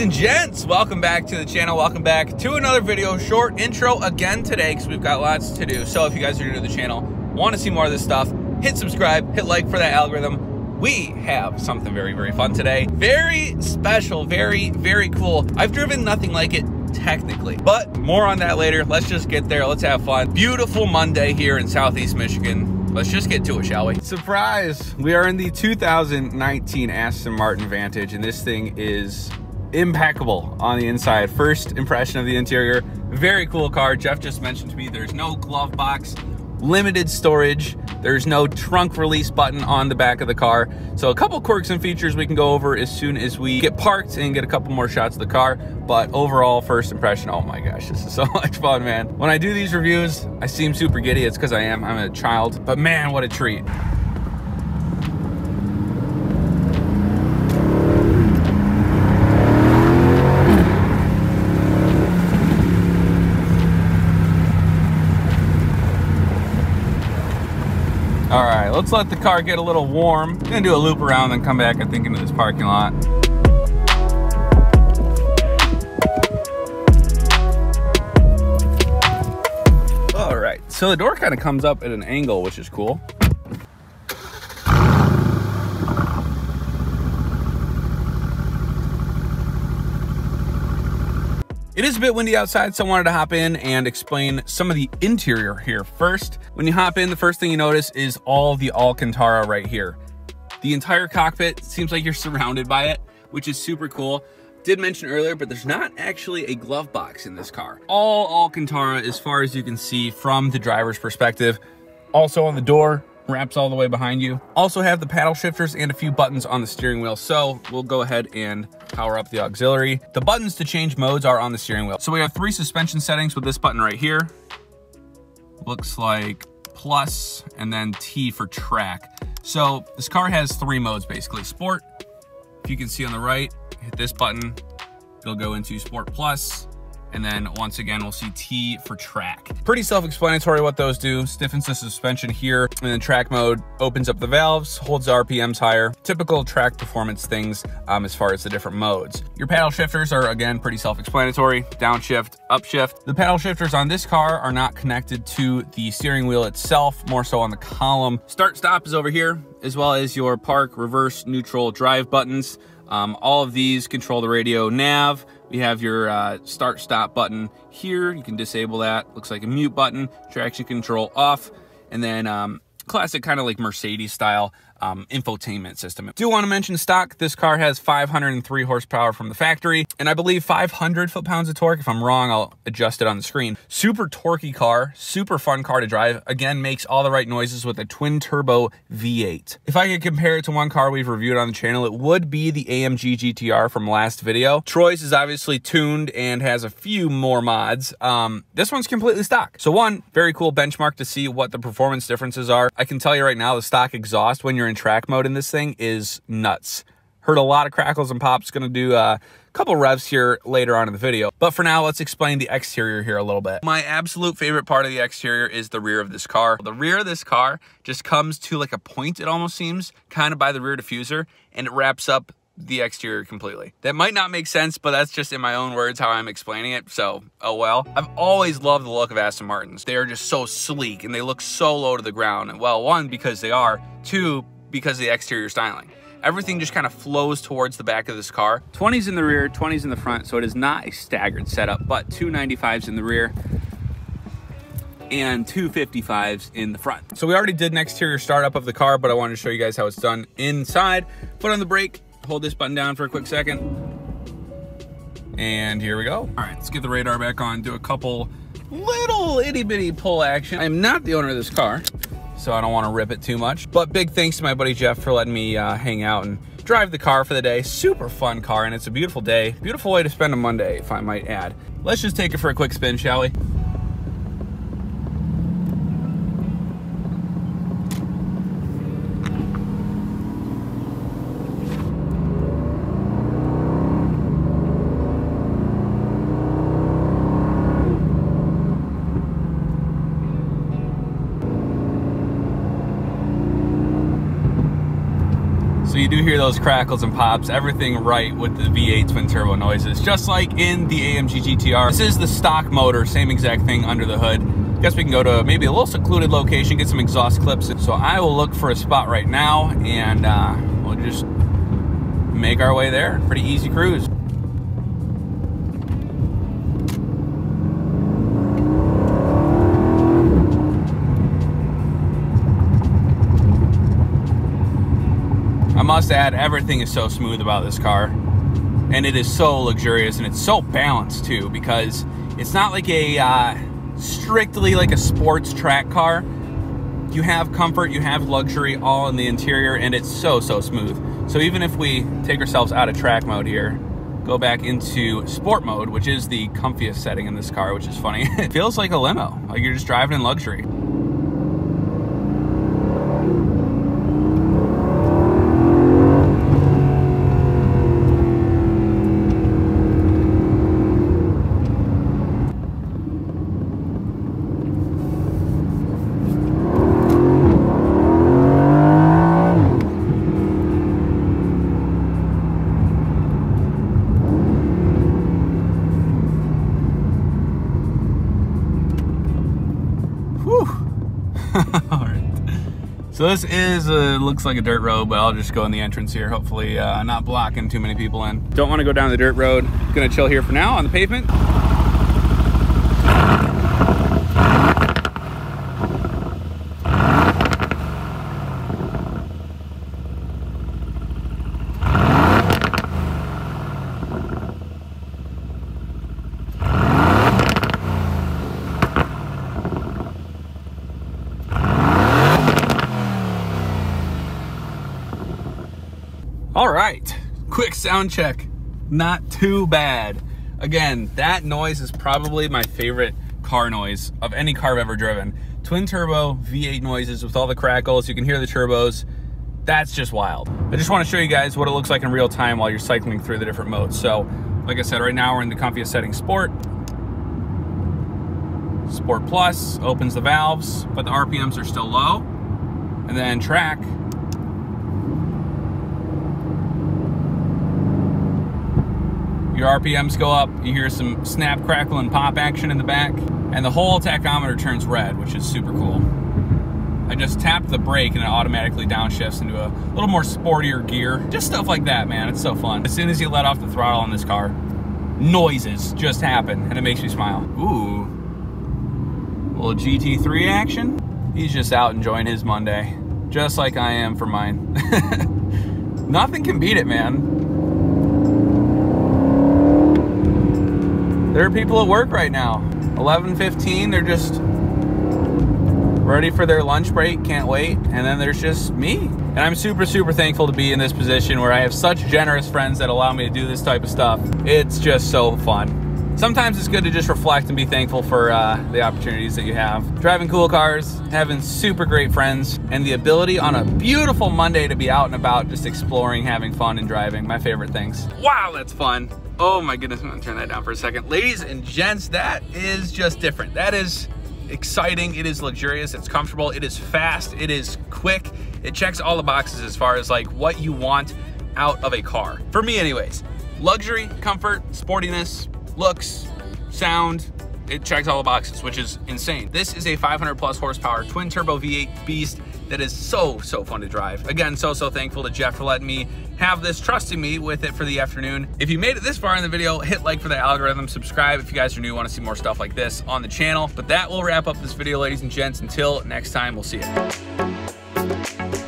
Ladies and gents, welcome back to the channel. Welcome back to another video. Short intro again today because we've got lots to do. So if you guys are new to the channel, want to see more of this stuff, hit subscribe, hit like for that algorithm. We have something very, very fun today. Very special, very, very cool. I've driven nothing like it technically, but more on that later. Let's just get there. Let's have fun. Beautiful Monday here in Southeast Michigan. Let's just get to it, shall we? Surprise! We are in the 2019 Aston Martin Vantage, and this thing is impeccable on the inside. First impression of the interior, very cool car. Jeff just mentioned to me there's no glove box, limited storage, there's no trunk release button on the back of the car. So a couple quirks and features we can go over as soon as we get parked and get a couple more shots of the car. But overall, first impression, oh my gosh, this is so much fun, man. When I do these reviews, I seem super giddy. It's because I am, I'm a child, but man, what a treat. All right, let's let the car get a little warm. gonna do a loop around and come back, I think, into this parking lot. All right, so the door kind of comes up at an angle, which is cool. It is a bit windy outside, so I wanted to hop in and explain some of the interior here first. When you hop in, the first thing you notice is all the Alcantara right here. The entire cockpit seems like you're surrounded by it, which is super cool. Did mention earlier, but there's not actually a glove box in this car. All Alcantara as far as you can see from the driver's perspective. Also on the door, wraps all the way behind you. Also have the paddle shifters and a few buttons on the steering wheel. So we'll go ahead and power up the auxiliary. The buttons to change modes are on the steering wheel. So we have three suspension settings with this button right here. Looks like plus and then T for track. So this car has three modes basically. Sport, if you can see on the right, hit this button, it'll go into Sport Plus. And then once again, we'll see T for track. Pretty self-explanatory what those do. Stiffens the suspension here, and then track mode opens up the valves, holds the RPMs higher. Typical track performance things um, as far as the different modes. Your paddle shifters are again pretty self-explanatory. Downshift, upshift. The paddle shifters on this car are not connected to the steering wheel itself, more so on the column. Start stop is over here, as well as your park, reverse, neutral, drive buttons. Um, all of these control the radio nav. We have your uh, start stop button here. You can disable that. Looks like a mute button. Traction control off. And then um, classic kind of like Mercedes style um, infotainment system. Do want to mention stock. This car has 503 horsepower from the factory, and I believe 500 foot-pounds of torque. If I'm wrong, I'll adjust it on the screen. Super torquey car, super fun car to drive. Again, makes all the right noises with a twin-turbo V8. If I could compare it to one car we've reviewed on the channel, it would be the AMG GTR from last video. Troy's is obviously tuned and has a few more mods. Um, this one's completely stock. So one, very cool benchmark to see what the performance differences are. I can tell you right now, the stock exhaust when you're in track mode in this thing is nuts. Heard a lot of crackles and pops. Going to do a couple revs here later on in the video. But for now, let's explain the exterior here a little bit. My absolute favorite part of the exterior is the rear of this car. The rear of this car just comes to like a point, it almost seems, kind of by the rear diffuser, and it wraps up the exterior completely. That might not make sense, but that's just in my own words how I'm explaining it, so oh well. I've always loved the look of Aston Martins. They are just so sleek and they look so low to the ground. Well, one, because they are, two, because of the exterior styling. Everything just kind of flows towards the back of this car. 20s in the rear, 20s in the front, so it is not a staggered setup, but 295s in the rear and 255s in the front. So we already did an exterior startup of the car, but I wanted to show you guys how it's done inside. Put on the brake, hold this button down for a quick second. And here we go. All right, let's get the radar back on, do a couple little itty bitty pull action. I am not the owner of this car so I don't want to rip it too much. But big thanks to my buddy Jeff for letting me uh, hang out and drive the car for the day. Super fun car, and it's a beautiful day. Beautiful way to spend a Monday, if I might add. Let's just take it for a quick spin, shall we? Hear those crackles and pops, everything right with the V8 twin turbo noises, just like in the AMG GTR. This is the stock motor, same exact thing under the hood. Guess we can go to maybe a little secluded location, get some exhaust clips. So I will look for a spot right now and uh, we'll just make our way there. Pretty easy cruise. Add, everything is so smooth about this car. And it is so luxurious and it's so balanced too because it's not like a uh, strictly like a sports track car. You have comfort, you have luxury all in the interior and it's so, so smooth. So even if we take ourselves out of track mode here, go back into sport mode, which is the comfiest setting in this car, which is funny. it feels like a limo, like you're just driving in luxury. All right. So this is, uh, looks like a dirt road, but I'll just go in the entrance here. Hopefully uh, not blocking too many people in. Don't want to go down the dirt road. Gonna chill here for now on the pavement. All right, quick sound check. Not too bad. Again, that noise is probably my favorite car noise of any car I've ever driven. Twin turbo V8 noises with all the crackles. You can hear the turbos. That's just wild. I just want to show you guys what it looks like in real time while you're cycling through the different modes. So, like I said, right now we're in the comfiest setting Sport. Sport Plus opens the valves, but the RPMs are still low. And then track your RPMs go up, you hear some snap, crackle, and pop action in the back, and the whole tachometer turns red, which is super cool. I just tapped the brake and it automatically downshifts into a little more sportier gear. Just stuff like that, man. It's so fun. As soon as you let off the throttle on this car, noises just happen, and it makes me smile. Ooh, little GT3 action. He's just out enjoying his Monday, just like I am for mine. Nothing can beat it, man. There are people at work right now. 11:15, they're just ready for their lunch break, can't wait. And then there's just me. And I'm super, super thankful to be in this position where I have such generous friends that allow me to do this type of stuff. It's just so fun. Sometimes it's good to just reflect and be thankful for uh, the opportunities that you have. Driving cool cars, having super great friends, and the ability on a beautiful Monday to be out and about, just exploring, having fun, and driving. My favorite things. Wow, that's fun. Oh my goodness, I'm gonna turn that down for a second. Ladies and gents, that is just different. That is exciting, it is luxurious, it's comfortable, it is fast, it is quick. It checks all the boxes as far as like what you want out of a car. For me anyways, luxury, comfort, sportiness, looks, sound, it checks all the boxes, which is insane. This is a 500 plus horsepower twin turbo V8 beast that is so, so fun to drive. Again, so, so thankful to Jeff for letting me have this, trusting me with it for the afternoon. If you made it this far in the video, hit like for the algorithm, subscribe if you guys are new, want to see more stuff like this on the channel. But that will wrap up this video, ladies and gents. Until next time, we'll see you.